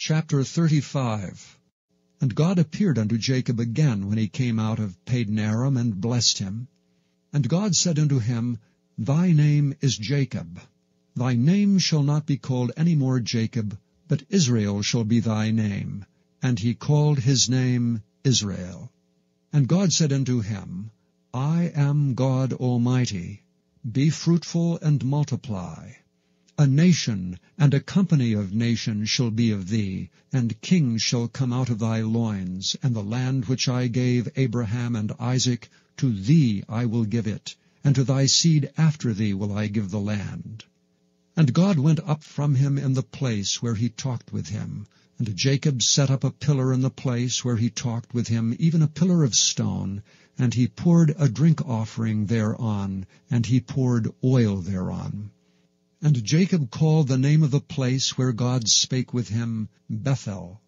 Chapter 35 And God appeared unto Jacob again when he came out of Padanaram, and blessed him. And God said unto him, Thy name is Jacob. Thy name shall not be called any more Jacob, but Israel shall be thy name. And he called his name Israel. And God said unto him, I am God Almighty. Be fruitful and multiply. A nation and a company of nations shall be of thee, and kings shall come out of thy loins, and the land which I gave Abraham and Isaac, to thee I will give it, and to thy seed after thee will I give the land. And God went up from him in the place where he talked with him, and Jacob set up a pillar in the place where he talked with him, even a pillar of stone, and he poured a drink offering thereon, and he poured oil thereon. And Jacob called the name of the place where God spake with him Bethel.